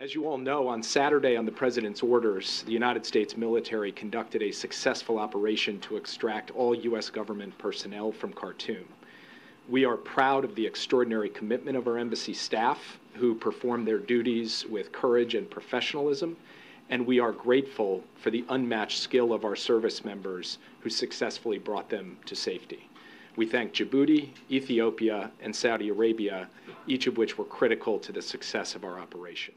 As you all know, on Saturday, on the President's orders, the United States military conducted a successful operation to extract all U.S. government personnel from Khartoum. We are proud of the extraordinary commitment of our embassy staff, who performed their duties with courage and professionalism, and we are grateful for the unmatched skill of our service members who successfully brought them to safety. We thank Djibouti, Ethiopia, and Saudi Arabia, each of which were critical to the success of our operation.